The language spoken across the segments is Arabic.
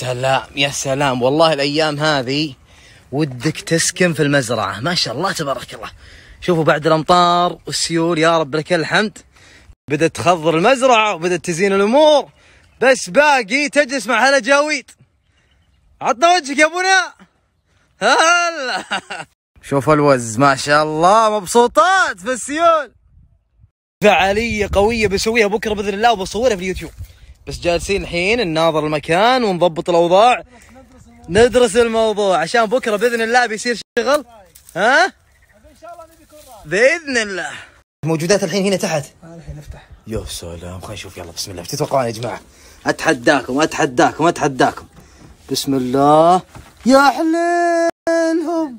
سلام يا سلام. والله الأيام هذه ودك تسكن في المزرعة. ما شاء الله تبارك الله. شوفوا بعد الأمطار والسيول يا رب لك الحمد. بدأت تخضر المزرعة وبدأت تزين الأمور. بس باقي تجلس مع هالجاويد عطنا وجهك يا ابونا هلا. شوف الوز ما شاء الله مبسوطات في السيول. فعالية قوية بسويها بكرة بإذن الله وبصورها في اليوتيوب. بس جالسين الحين نناظر المكان ونضبط الأوضاع. ندرس الموضوع. عشان بكرة بإذن الله بيصير شغل. ها؟ ان شاء الله بإذن الله. موجودات الحين هنا تحت. الحين نفتح يا سلام. خلينا نشوف. يلا بسم الله. إيش تتوقعون يا جماعة؟ أتحداكم أتحداكم أتحداكم. بسم الله. يا حليلهم.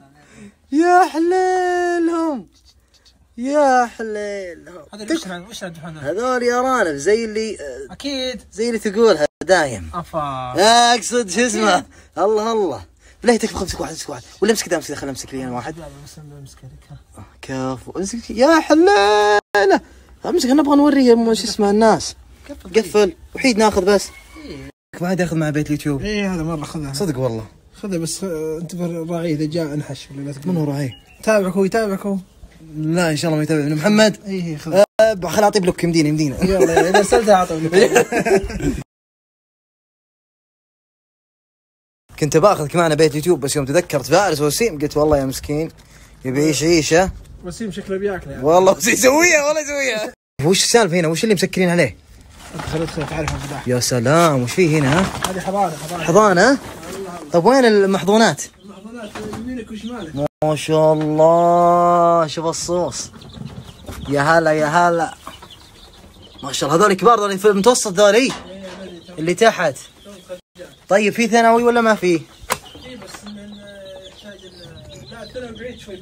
يا حليلهم. يا حليلهم هذا وش هذول يا رانب زي اللي أكيد. زي اللي تقولها دايم. أفا. أقصد شو اسمه؟ الله الله. بالله تكفى امسك واحد؟ امسك واحد. ولا امسك ده امسك خليني امسك لي أنا واحد. لا أمسك هذيك كفو. امسك يا حليلة. أمسك نبغى نوري شو اسمه الناس. قفل. وحيد ناخذ بس. ما عاد ياخذ مع بيت اليوتيوب. اي هذا مرة خذها. صدق والله. خذها بس آه، انتبه راعي إذا جاء انحش. ولا لا من هو راعي؟ تابعك هو يتابعك هو. لا إن شاء الله ما يتابع ابن محمد؟ اي اي خذها أه خل اعطيه بلوك يمدينا يمدينا يلا إذا ارسلتها اعطوني كنت بآخذك معنا بيت اليوتيوب بس يوم تذكرت فارس وسيم قلت والله يا مسكين يبي يعيش عيشة. وسيم شكله بياكله يعني. والله وش يسويها والله يسويها. وش السالفة هنا؟ وش اللي مسكرين عليه؟ ادخل ادخل تعرف يا سلام وش فيه هنا؟ هذه حضانة حضانة. حضانة؟ طب وين المحضونات؟ المحضنات يمينك وشمالك ما شاء الله. شوف الصوص. يا هلا يا هلا. ما شاء الله. هذول كبار هذول في المتوسط ذولي؟ اللي تحت. طيب في ثانوي ولا ما في؟ في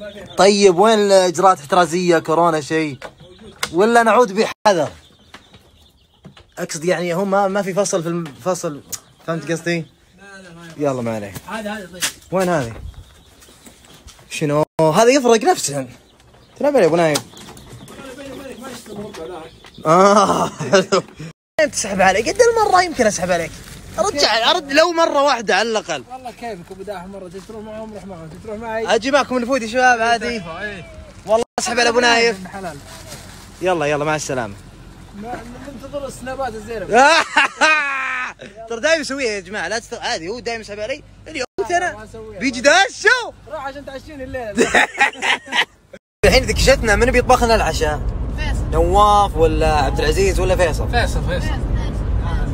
حاجة طيب وين الإجراءات؟ الاحترازيه كورونا شيء؟ ولا نعود بحذر؟ أقصد يعني هم ما, ما في فصل في الفصل فهمت قصدي؟ لا لا ما يلا ما عليه هذا هذا طيب. وين هذه؟ شنو؟ هذا يفرق نفسه تلعب عليه أبو نايف. آه. حلو تسحب علي قد المرة يمكن أسحب عليك. رجع أرد لو مرة واحدة على الأقل. والله كيفك أبو داح مرة؟ تروح معهم روح معهم تروح معي. أجي معكم الفود يا شباب عادي. إيه. والله أسحب على أبو نايف. يلا يلا مع السلامة. ننتظر السنابات الزينة. ترى دايم يسويها يا جماعة. لا تست... عادي هو دايم يسحب علي. اليوم ما أنا. بيجي داش شو روح عشان تعشيني الليل الحين ذكشتنا من بيطبخ لنا العشاء؟ فيصل. نواف ولا عبد العزيز ولا فيصل؟ فيصل فيصل.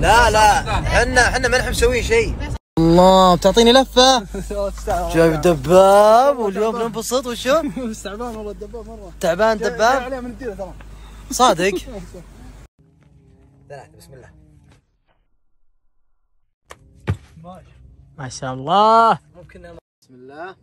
لا لا. إحنا إحنا ما نحب نسوي شيء. الله بتعطيني لفة؟ جايب دباب واليوم ننبسط وشو؟ تعبان والله الدباب مرة. تعبان دباب؟ عليه من الديره ترى. صادق؟ بسم الله. ما شاء الله. ممكن بسم الله.